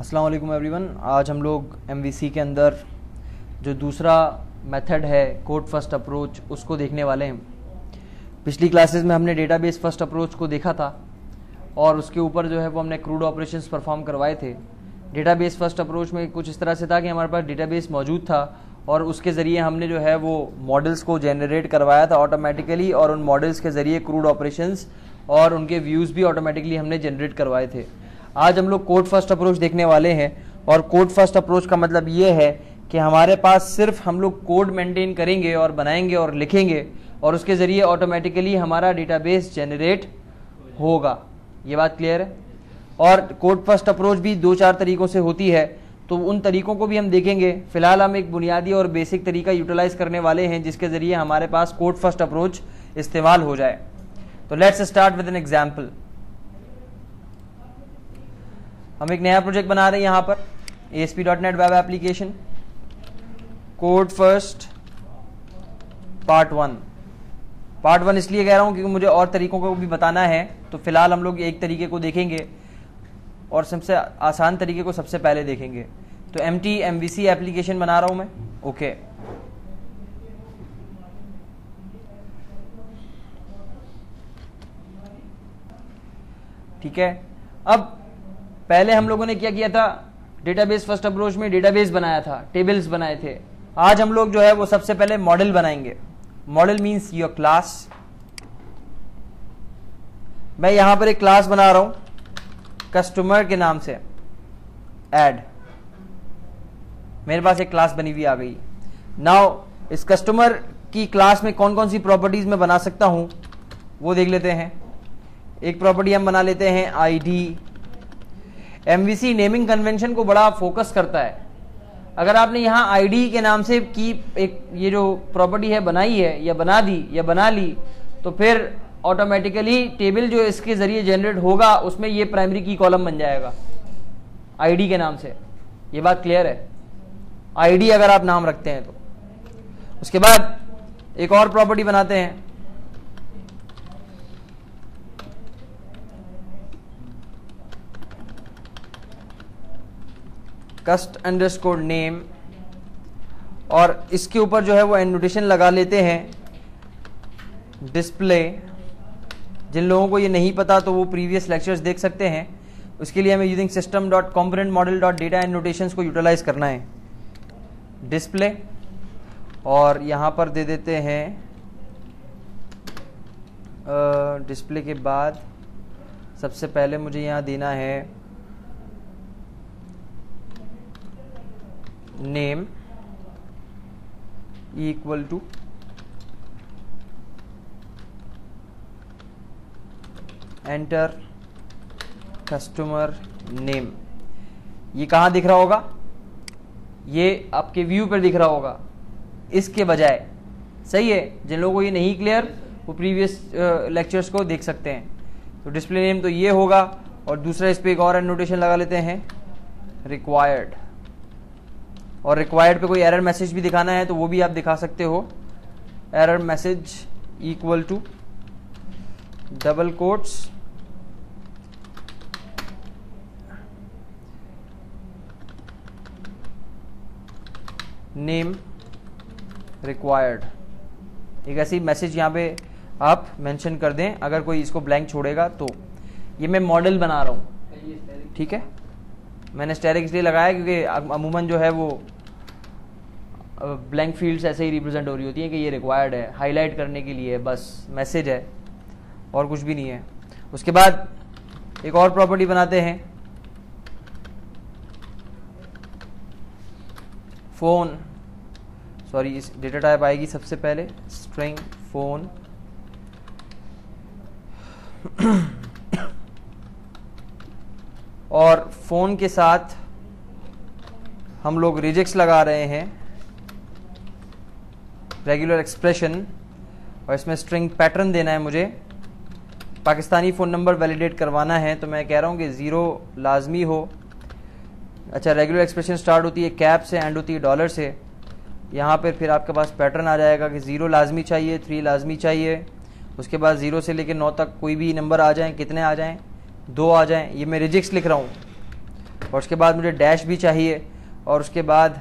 अस्सलाम वालेकुम एवरीवन। आज हम लोग एमवीसी के अंदर जो दूसरा मेथड है, कोड फ़र्स्ट अप्रोच, उसको देखने वाले हैं। पिछली क्लासेस में हमने डेटाबेस फ़र्स्ट अप्रोच को देखा था और उसके ऊपर जो है वो हमने क्रूड ऑपरेशंस परफॉर्म करवाए थे। डेटाबेस फ़र्स्ट अप्रोच में कुछ इस तरह से था कि हमारे पास डेटाबेस मौजूद था और उसके ज़रिए हमने जो है वो मॉडल्स को जनरेट करवाया था ऑटोमेटिकली और उन मॉडल्स के ज़रिए क्रूड ऑपरेशंस और उनके व्यूज़ भी ऑटोमेटिकली हमने जनरेट करवाए थे। आज हम लोग कोड फ़र्स्ट अप्रोच देखने वाले हैं और कोड फ़र्स्ट अप्रोच का मतलब ये है कि हमारे पास सिर्फ़ हम लोग कोड मेंटेन करेंगे और बनाएँगे और लिखेंगे और उसके ज़रिए ऑटोमेटिकली हमारा डेटाबेस जनरेट होगा। ये बात क्लियर है? और कोड फ़र्स्ट अप्रोच भी दो चार तरीक़ों से होती है तो उन तरीक़ों को भी हम देखेंगे। फ़िलहाल हम एक बुनियादी और बेसिक तरीका यूटिलाइज करने वाले हैं, जिसके ज़रिए हमारे पास कोड फ़र्स्ट अप्रोच इस्तेमाल हो जाए। तो let's start with an example हम एक नया प्रोजेक्ट बना रहे हैं यहाँ पर A S P dot net web application code first part one part one इसलिए कह रहा हूँ क्योंकि मुझे और तरीकों को भी बताना है तो फ़िलहाल हम लोग एक तरीके को देखेंगे और सबसे आसान तरीके को सबसे पहले देखेंगे। तो M T M V C application बना रहा हूँ मैं। ओके ठीक है? अब पहले हम लोगों ने क्या किया था? डेटाबेस फ़र्स्ट अप्रोच में डेटाबेस बनाया था टेबल्स बनाए थे। आज हम लोग जो है वो सबसे पहले मॉडल बनाएँगे। मॉडल मींस योर क्लास मैं यहाँ पर एक क्लास बना रहा हूँ कस्टमर के नाम से। एड मेरे पास एक क्लास बनी हुई आ गई। नाउ इस कस्टमर की क्लास में कौन कौन सी प्रॉपर्टीज़ मैं बना सकता हूँ, वो देख लेते हैं। एक प्रॉपर्टी हम बना लेते हैं आईडी एमवीसी नेमिंग कन्वेंशन को बड़ा फोकस करता है। अगर आपने यहाँ आईडी के नाम से की एक ये जो प्रॉपर्टी है बनाई है, या बना दी, या बना ली तो फिर ऑटोमेटिकली टेबल जो इसके ज़रिए जनरेट होगा, उसमें ये प्राइमरी की कॉलम बन जाएगा। आईडी के नाम से। ये बात क्लियर है? आईडी अगर आप नाम रखते हैं तो। उसके बाद एक और प्रॉपर्टी बनाते हैं। कस्ट अंडरस्कोर नेम और इसके ऊपर जो है वो एनोटेशन लगा लेते हैं। डिस्प्ले जिन लोगों को ये नहीं पता तो वो प्रीवियस लेक्चर्स देख सकते हैं। उसके लिए हमें using system dot component model dot data annotation को यूटिलाइज करना है। डिस्प्ले और यहाँ पर दे देते हैं डिस्प्ले के बाद सबसे पहले मुझे यहाँ देना है name equal to enter customer name. ये कहाँ दिख रहा होगा? ये आपके व्यू पर दिख रहा होगा। इसके बजाय, सही है? जिन लोगों को ये नहीं क्लियर वो प्रीवियस लेक्चर्स को देख सकते हैं। तो डिस्प्ले नेम तो ये होगा और दूसरा इस पर एक और नोटेशन लगा लेते हैं। रिक्वायर्ड और रिक्वायर्ड पे कोई एरर मैसेज भी दिखाना है तो वो भी आप दिखा सकते हो। Error message equal to double quotes name required एक ऐसी मैसेज यहाँ पे आप मेंशन कर दें, अगर कोई इसको ब्लैंक छोड़ेगा तो। ये मैं मॉडल बना रहा हूँ। ठीक है? मैंने स्टेरिक इसलिए लगाया क्योंकि अमूमन जो है वो ब्लैंक फील्ड्स ऐसे ही रिप्रेजेंट हो रही होती हैं कि ये रिक्वायर्ड है। हाईलाइट करने के लिए बस मैसेज है, और कुछ भी नहीं है। उसके बाद एक और प्रॉपर्टी बनाते हैं। फ़ोन सॉरी इस डेटा टाइप आएगी सबसे पहले। स्ट्रिंग फ़ोन और फ़ोन के साथ हम लोग रिजेक्ट्स लगा रहे हैं। रेगुलर एक्सप्रेशन और इसमें स्ट्रिंग पैटर्न देना है मुझे। पाकिस्तानी फ़ोन नंबर वैलिडेट करवाना है तो मैं कह रहा हूँ कि ज़ीरो लाजमी हो। अच्छा रेगुलर एक्सप्रेशन स्टार्ट होती है कैप से एंड होती है डॉलर से। यहाँ पर फिर आपके पास पैटर्न आ जाएगा कि ज़ीरो लाजमी चाहिए थ्री लाजमी चाहिए। उसके बाद ज़ीरो से लेकर नौ तक कोई भी नंबर आ जाएँ, कितने आ जाएँ? दो आ जाएँ, ये मैं रिजिक्स लिख रहा हूँ। और उसके बाद मुझे डैश भी चाहिए, और उसके बाद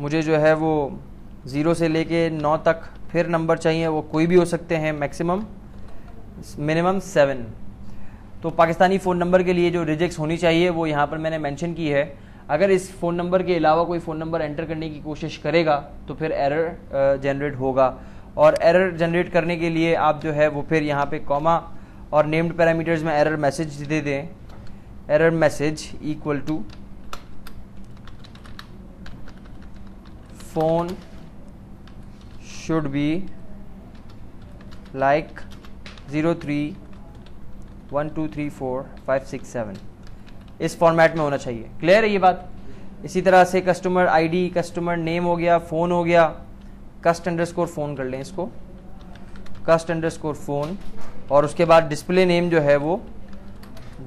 मुझे जो है वो ज़ीरो से लेके नौ तक फिर नंबर चाहिए, वो कोई भी हो सकते हैं, मैक्सिमम, मिनिमम सेवन। तो पाकिस्तानी फ़ोन नंबर के लिए जो रिजेक्ट्स होनी चाहिए, वो यहाँ पर मैंने मेंशन की है। अगर इस फ़ोन नंबर के अलावा कोई फ़ोन नंबर एंटर करने की कोशिश करेगा तो फिर एरर जनरेट होगा। और एरर जनरेट करने के लिए आप जो है वो फिर यहाँ पे कॉमा और नेम्ड पैरामीटर्स में एरर मैसेज दे दें। Error message equal to phone should be like zero three one two three four five six seven इस फॉर्मेट में होना चाहिए। क्लियर है ये बात? इसी तरह से कस्टमर आईडी कस्टमर नेम हो गया फ़ोन हो गया। कस्ट अंडर स्कोर फ़ोन कर लें इसको। कस्ट अंडर स्कोर फ़ोन और उसके बाद डिस्प्ले नेम जो है वो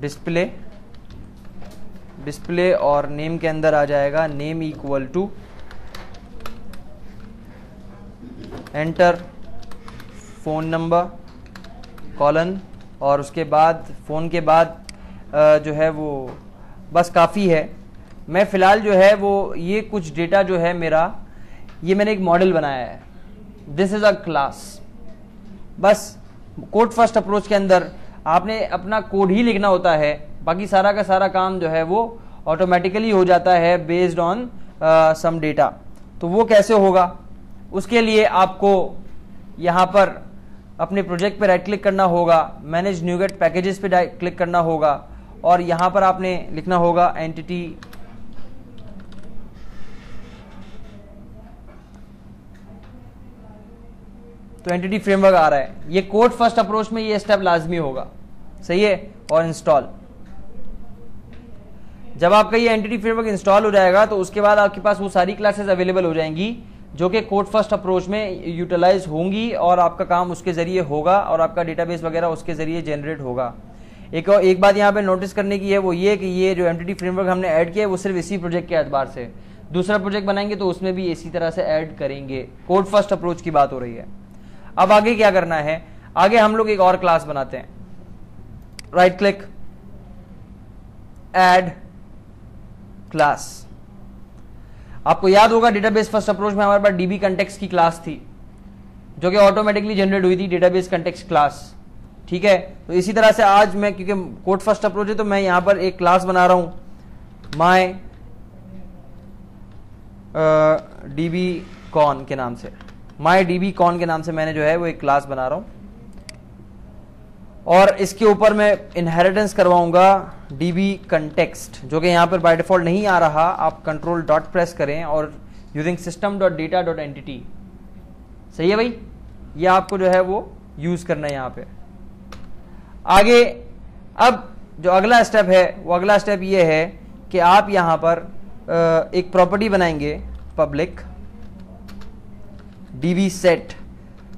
डिस्प्ले डिस्प्ले और नेम के अंदर आ जाएगा name equal to enter phone number colon और उसके बाद फ़ोन के बाद जो है वो, बस काफ़ी है। मैं फ़िलहाल जो है वो, ये कुछ डेटा जो है मेरा, ये मैंने एक मॉडल बनाया है। दिस इज़ अ क्लास बस कोड फ़र्स्ट अप्रोच के अंदर आपने अपना कोड ही लिखना होता है, बाकी सारा का सारा काम जो है वो ऑटोमेटिकली हो जाता है बेस्ड ऑन सम डेटा तो वो कैसे होगा? उसके लिए आपको यहाँ पर अपने प्रोजेक्ट पे राइट क्लिक करना होगा मैनेज न्यूगेट पैकेजेस पे क्लिक करना होगा, और यहाँ पर आपने लिखना होगा एंटिटी तो एंटिटी फ्रेमवर्क आ रहा है। ये कोड फ़र्स्ट अप्रोच में ये स्टेप लाजमी होगा। सही है? और इंस्टॉल जब आपका ये एंटिटी फ्रेमवर्क इंस्टॉल हो जाएगा तो उसके बाद आपके पास वो सारी क्लासेस अवेलेबल हो जाएँगी, जो कि कोड फ़र्स्ट अप्रोच में यूटिलाइज होंगी और आपका काम उसके ज़रिए होगा और आपका डेटाबेस वगैरह उसके ज़रिए जनरेट होगा। एक और एक बात यहाँ पे नोटिस करने की है, वो ये कि ये जो एम फ्रेमवर्क हमने ऐड किया है, वो सिर्फ़ इसी प्रोजेक्ट के एतबार से। दूसरा प्रोजेक्ट बनाएँगे तो उसमें भी इसी तरह से ऐड करेंगे। कोड फ़र्स्ट अप्रोच की बात हो रही है। अब आगे क्या करना है? आगे हम लोग एक और क्लास बनाते हैं। राइट क्लिक एड क्लास आपको याद होगा डेटाबेस फ़र्स्ट अप्रोच में हमारे पास डीबी कंटेक्स की क्लास थी, जो कि ऑटोमेटिकली जनरेट हुई थी डेटाबेस कंटेक्स क्लास ठीक है? तो इसी तरह से आज मैं, क्योंकि कोड फ़र्स्ट अप्रोच है तो मैं यहाँ पर एक क्लास बना रहा हूँ। माई डीबी कॉन के नाम से। माई डीबी कॉन के नाम से मैंने जो है वो एक क्लास बना रहा हूँ। और इसके ऊपर मैं इनहेरिटेंस करवाऊँगा डीबी कंटेक्सट जो कि यहाँ पर बाय डिफ़ॉल्ट नहीं आ रहा। आप कंट्रोल डॉट प्रेस करें और using system dot data dot entity सही है भाई? ये आपको जो है वो यूज़ करना है यहाँ पे। आगे, अब जो अगला स्टेप है, वो अगला स्टेप ये है कि आप यहाँ पर एक प्रॉपर्टी बनाएँगे पब्लिक डीवी सेट।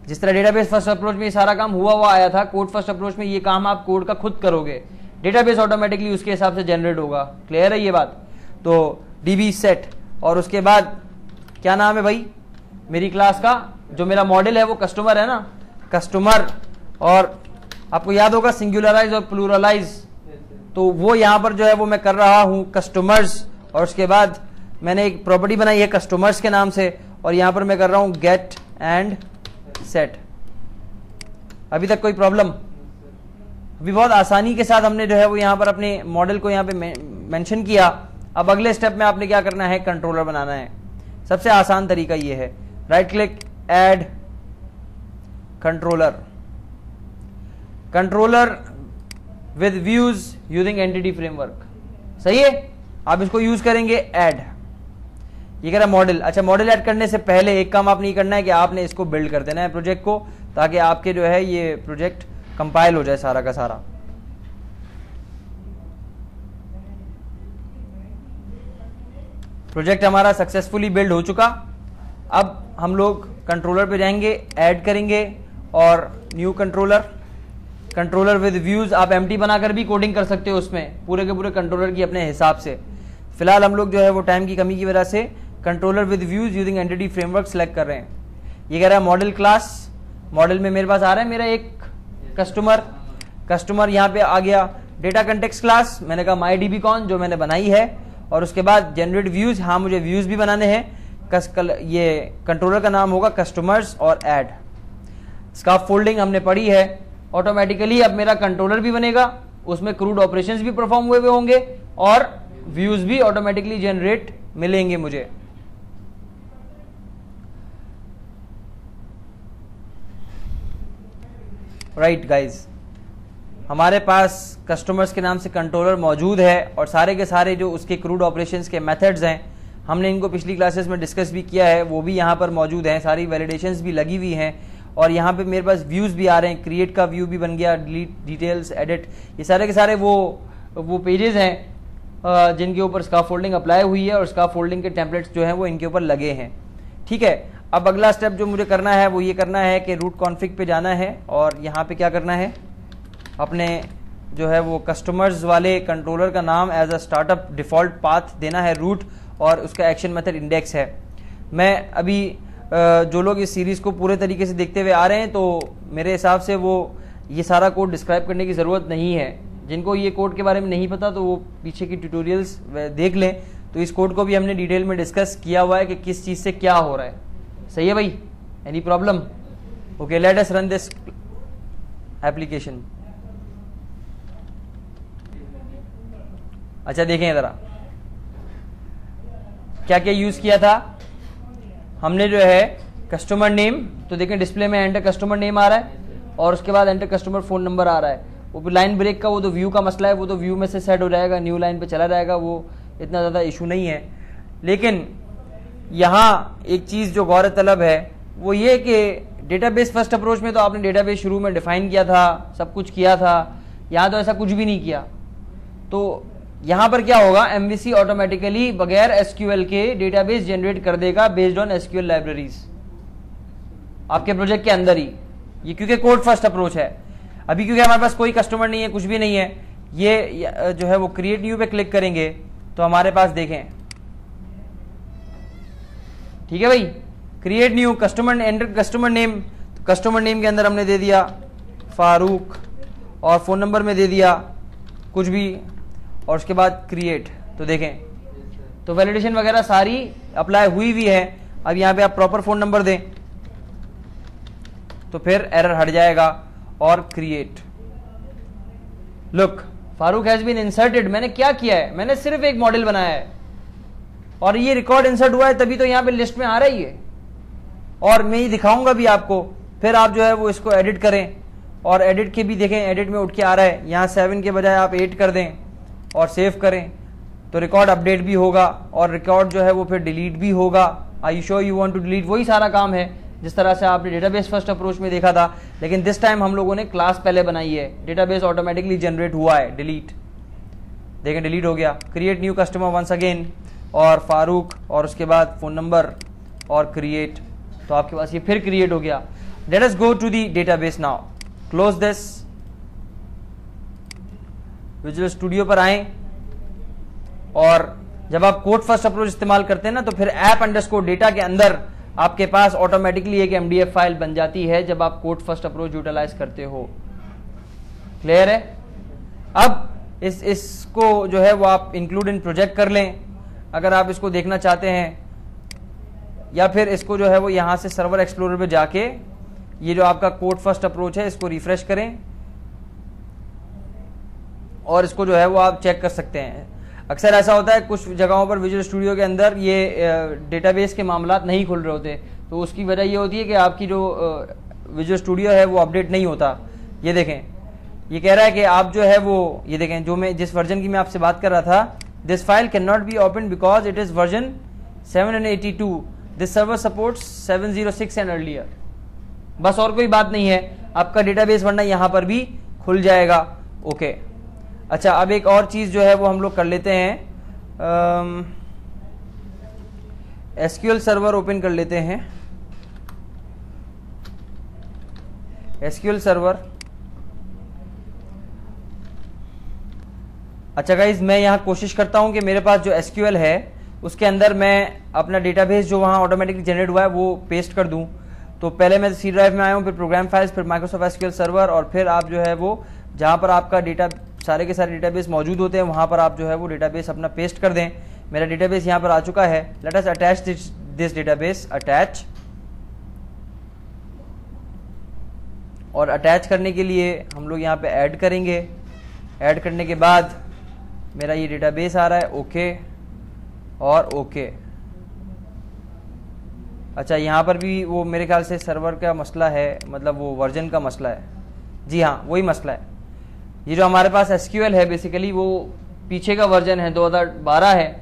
जिस तरह डेटाबेस फ़र्स्ट अप्रोच में ये सारा काम हुआ हुआ आया था कोड फ़र्स्ट अप्रोच में ये काम आप कोड का खुद करोगे। डेटाबेस ऑटोमेटिकली उसके हिसाब से जनरेट होगा। क्लियर है ये बात? तो डीबी सेट, और उसके बाद क्या नाम है भाई? मेरी क्लास का, जो मेरा मॉडल है, वो कस्टमर है ना? कस्टमर और आपको याद होगा सिंगुलराइज और प्लूरलाइज तो वो यहाँ पर जो है, वो मैं कर रहा हूँ कस्टमर्स और उसके बाद मैंने एक प्रॉपर्टी बनाई है कस्टमर्स के नाम से। और यहाँ पर मैं कर रहा हूँ गेट एंड सेट अभी तक कोई प्रॉब्लम अभी बहुत आसानी के साथ हमने जो है वो यहाँ पर अपने मॉडल को यहाँ पे मेंशन किया। अब अगले स्टेप में आपने क्या करना है? कंट्रोलर बनाना है। सबसे आसान तरीका ये है। Right click add controller controller with views using entity framework सही है? आप इसको यूज़ करेंगे एड ये कह रहा है मॉडल अच्छा मॉडल ऐड करने से पहले एक काम आपने ये करना है कि आपने इसको बिल्ड कर देना है प्रोजेक्ट को, ताकि आपके जो है ये प्रोजेक्ट कंपाइल हो जाए सारा का सारा। प्रोजेक्ट हमारा सक्सेसफुली बिल्ड हो चुका। अब हम लोग कंट्रोलर पे जाएँगे ऐड करेंगे, और new controller controller with views आप एम बनाकर भी कोडिंग कर सकते हो उसमें, पूरे के पूरे कंट्रोलर की अपने हिसाब से। फ़िलहाल हम लोग जो है वो टाइम की कमी की वजह से controller with views using entity framework select कर रहे हैं। ये कह रहा है मॉडल क्लास मॉडल में मेरे पास आ रहा है, मेरा एक कस्टमर कस्टमर यहाँ पे आ गया। डेटा कंटेक्स क्लास मैंने कहा माई डीबी कॉन, जो मैंने बनाई है। और उसके बाद जनरेट व्यूज़ हाँ मुझे व्यूज़ भी बनाने हैं। ये कंट्रोलर का नाम होगा कस्टमर्स और एड स्काफ फोल्डिंग हमने पढ़ी है। ऑटोमेटिकली अब मेरा कंट्रोलर भी बनेगा। उसमें क्रूड ऑपरेशंस भी परफॉर्म हुए हुए होंगे और व्यूज़ भी ऑटोमेटिकली जनरेट मिलेंगे मुझे। राइट गाइज़ हमारे पास कस्टमर्स के नाम से कंट्रोलर मौजूद है और सारे के सारे जो उसके क्रूड ऑपरेशंस के मेथड्स हैं, हमने इनको पिछली क्लासेस में डिस्कस भी किया है, वो भी यहाँ पर मौजूद हैं, सारी वैलिडेशंस भी लगी हुई हैं और यहाँ पे मेरे पास व्यूज़ भी आ रहे हैं क्रिएट का व्यू भी बन गया डिलीट डिटेल्स एडिट ये सारे के सारे वो वो पेजेस हैं जिनके ऊपर स्का फोल्डिंग अप्लाई हुई है और स्का फोल्डिंग के टेम्पलेट्स जो हैं वो इनके ऊपर लगे हैं। ठीक है अब अगला स्टेप जो मुझे करना है, वो ये करना है कि रूट कॉन्फ़िग पे जाना है और यहाँ पे क्या करना है? अपने जो है वो कस्टमर्स वाले कंट्रोलर का नाम as a startup default path देना है रूट और उसका एक्शन मेथड इंडेक्स है। मैं अभी जो लोग इस सीरीज़ को पूरे तरीके से देखते हुए आ रहे हैं तो मेरे हिसाब से वो, ये सारा कोड डिस्क्राइब करने की ज़रूरत नहीं है। जिनको ये कोड के बारे में नहीं पता तो वो पीछे की ट्यूटोरियल्स देख लें। तो इस कोड को भी हमने डिटेल में डिस्कस किया हुआ है कि किस चीज़ से क्या हो रहा है। सही है भाई? Any problem okay let us run this application अच्छा देखें ज़रा। क्या क्या यूज़ किया था? हमने जो है कस्टमर नेम तो देखें डिस्प्ले में एंटर कस्टमर नेम आ रहा है और उसके बाद एंटर कस्टमर फ़ोन नंबर आ रहा है। वो लाइन ब्रेक का, वो तो व्यू का मसला है, वो तो व्यू में से सेट हो जाएगा न्यू लाइन पे चला जाएगा, वो इतना ज़्यादा इशू नहीं है। लेकिन यहाँ एक चीज़ जो गौर तलब है, वो ये कि डेटाबेस फ़र्स्ट अप्रोच में तो आपने डेटाबेस शुरू में डिफाइन किया था, सब कुछ किया था, यहाँ तो ऐसा कुछ भी नहीं किया। तो यहाँ पर क्या होगा एमवीसी ऑटोमेटिकली बगैर एसक्यूएल के डेटाबेस जनरेट कर देगा बेस्ड ऑन एसक्यूएल लाइब्रेरीज आपके प्रोजेक्ट के अंदर ही। ये क्योंकि कोड फ़र्स्ट अप्रोच है। अभी क्योंकि हमारे पास कोई कस्टमर नहीं है, कुछ भी नहीं है, ये जो है वो क्रिएट न्यू पे क्लिक करेंगे तो हमारे पास देखें। ठीक है भाई? Create new customer enter customer name customer name के अंदर हमने दे दिया फारूक और फ़ोन नंबर में दे दिया कुछ भी और उसके बाद क्रिएट तो देखें। तो वैलिडेशन वगैरह सारी अप्लाई हुई हुई है। अब यहाँ पे आप प्रॉपर फ़ोन नंबर दें। तो फिर एरर हट जाएगा और create look Farooq has been inserted मैंने क्या किया है? मैंने सिर्फ़ एक मॉडल बनाया है। और ये रिकॉर्ड इंसर्ट हुआ है, तभी तो यहाँ पे लिस्ट में आ रही है और मैं ये दिखाऊँगा भी आपको। फिर आप जो है वो इसको एडिट करें। और एडिट के भी देखें एडिट में उठ के आ रहा है। यहाँ सेवन के बजाय आप एट कर दें और सेव करें। तो रिकॉर्ड अपडेट भी होगा और रिकॉर्ड जो है वो फिर डिलीट भी होगा। I show you want to delete वही सारा काम है, जिस तरह से आपने डेटाबेस फ़र्स्ट अप्रोच में देखा था। लेकिन दिस टाइम हम लोगों ने क्लास पहले बनाई है। डेटाबेस ऑटोमेटिकली जनरेट हुआ है डिलीट देखें डिलीट हो गया। Create new customer once again और फारूक और उसके बाद फ़ोन नंबर और क्रिएट तो आपके पास ये फिर क्रिएट हो गया। Let us go to the database now close this visual studio पर आए। और जब आप कोड फ़र्स्ट अप्रोच इस्तेमाल करते हैं ना तो फिर ऐप अंडरस्कोर डेटा के अंदर आपके पास ऑटोमेटिकली एक एमडीएफ फ़ाइल बन जाती है, जब आप कोड फ़र्स्ट अप्रोच यूटिलाइज करते हो। क्लियर है? अब इस, इसको जो है वो आप इंक्लूड इन प्रोजेक्ट कर लें। अगर आप इसको देखना चाहते हैं, या फिर इसको जो है वो यहाँ से सर्वर एक्सप्लोरर पे जाके, ये जो आपका कोड फ़र्स्ट अप्रोच है, इसको रिफ्रेश करें। और इसको जो है वो आप चेक कर सकते हैं। अक्सर ऐसा होता है, कुछ जगहों पर विजुअल स्टूडियो के अंदर ये डेटाबेस के मामला नहीं खुल रहे होते। तो उसकी वजह ये होती है कि आपकी जो विजुअल स्टूडियो है वो अपडेट नहीं होता। ये देखें। ये कह रहा है कि आप जो है वो, ये देखें, जो मैं जिस वर्जन की मैं आपसे बात कर रहा था file can not be open because it is version 782 this server support 706 and earlier बस और कोई बात नहीं है। आपका डेटाबेस वरना यहाँ पर भी खुल जाएगा। Okay okay. अच्छा अब एक और चीज़ जो है वो हम लोग कर लेते हैं। एसक्यूएल सर्वर ओपन कर लेते हैं। एसक्यूएल सर्वर अच्छा गाइज़ मैं यहाँ कोशिश करता हूँ कि मेरे पास जो एसक्यूएल है, उसके अंदर मैं अपना डेटाबेस जो वहाँ ऑटोमेटिकली जनरेट हुआ है, वो पेस्ट कर दूँ। तो पहले मैं सी ड्राइव में आया हूँ, फिर प्रोग्राम फाइल्स फिर माइक्रोसॉफ्ट एसक्यूएल सर्वर और फिर आप जो है वो, जहाँ पर आपका डेटा सारे के सारे डेटाबेस मौजूद होते हैं, वहाँ पर आप जो है वो डेटाबेस अपना पेस्ट कर दें। मेरा डेटाबेस यहाँ पर आ चुका है। Let us attach this database attach और अटैच करने के लिए हम लोग यहाँ पे ऐड करेंगे। ऐड करने के बाद मेरा ये डेटाबेस आ रहा है ओके और ओके अच्छा यहाँ पर भी वो मेरे ख्याल से सर्वर का मसला है मतलब वो वर्जन का मसला है. जी हाँ वही मसला है. ये जो हमारे पास एस है बेसिकली वो पीछे का वर्जन है 2012 है.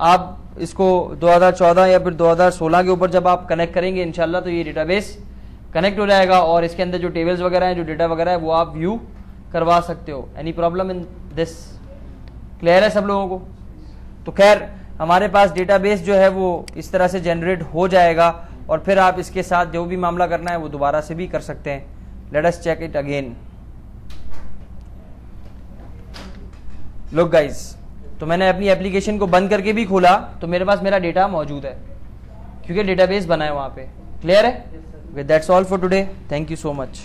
आप इसको 2014 या फिर 2016 के ऊपर जब आप कनेक्ट करेंगे इनशाला तो ये डेटाबेस कनेक्ट हो जाएगा और इसके अंदर जो टेबल्स वगैरह हैं, जो डेटा वगैरह है, वो आप व्यू करवा सकते हो. Any problem in this clear है सब लोगों को? तो खैर हमारे पास डेटाबेस जो है वो इस तरह से जनरेट हो जाएगा और फिर आप इसके साथ जो भी मामला करना है वो दोबारा से भी कर सकते हैं। Let us check it again look guys तो मैंने अपनी एप्लीकेशन को बंद करके भी खोला तो मेरे पास मेरा डेटा मौजूद है। क्योंकि डेटाबेस बना है वहाँ पे। क्लियर है? That's all for today thank you so much